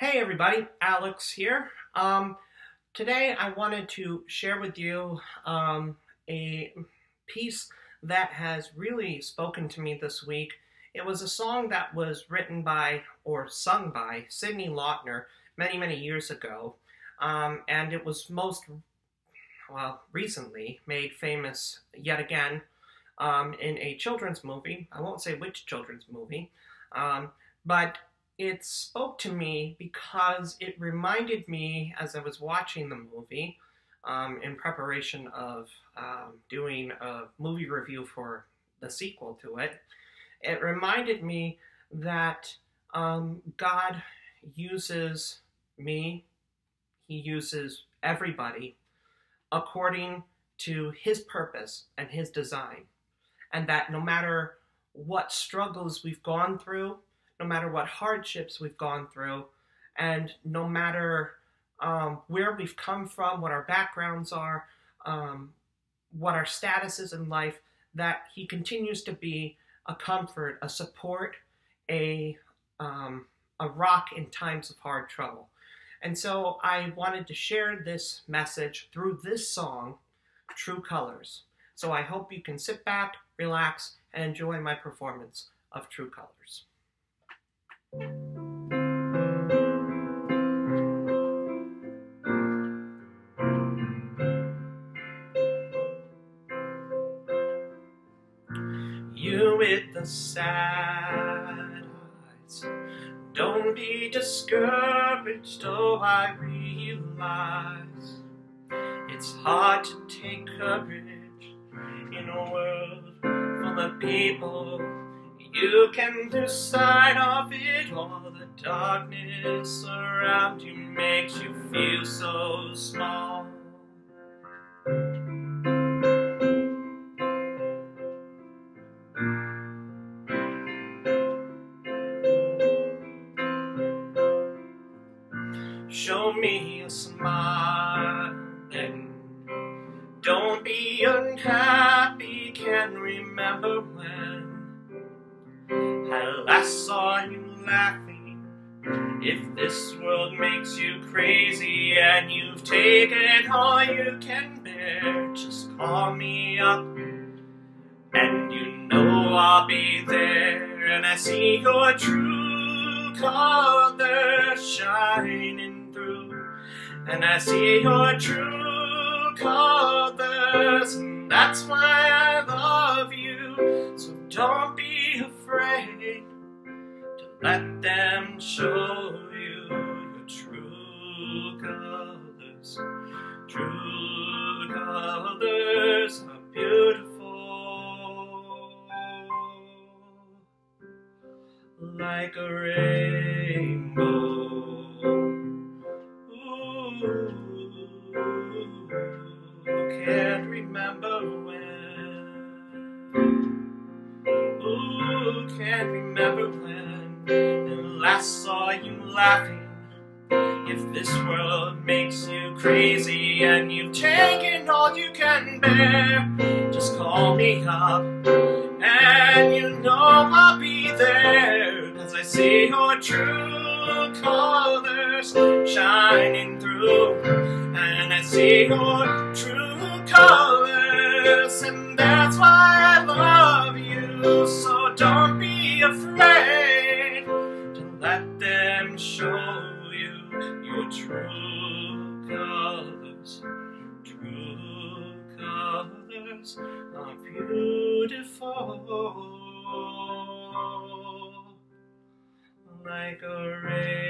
Hey everybody, Alex here. Um, today I wanted to share with you um, a piece that has really spoken to me this week. It was a song that was written by or sung by Sidney Lautner many, many years ago, um, and it was most, well, recently made famous yet again um, in a children's movie. I won't say which children's movie, um, but it spoke to me because it reminded me as I was watching the movie um, in preparation of um, doing a movie review for the sequel to it. It reminded me that um, God uses me, He uses everybody according to His purpose and His design. And that no matter what struggles we've gone through, no matter what hardships we've gone through, and no matter um, where we've come from, what our backgrounds are, um, what our status is in life, that He continues to be a comfort, a support, a um, a rock in times of hard trouble. And so I wanted to share this message through this song, True Colors. So I hope you can sit back, relax, and enjoy my performance of True Colors. You with the sad eyes, don't be discouraged, oh I realize it's hard to take courage in a world full of people you can lose sight of it all. The darkness around you makes you feel so small. Show me a smile and don't be unhappy. Can remember when I saw you laughing. If this world makes you crazy and you've taken all you can bear, just call me up and you know I'll be there. And I see your true colors shining through, and I see your true colors, and that's why I love you. So don't show you your true colors. True colors are beautiful, like a rainbow. Ooh, can't remember when. Ooh, can't remember when I saw you laughing. If this world makes you crazy and you've taken all you can bear, just call me up and you know I'll be there. Cause I see your true colors shining through, and I see your true colors, colors. True colors are beautiful. Like a rainbow.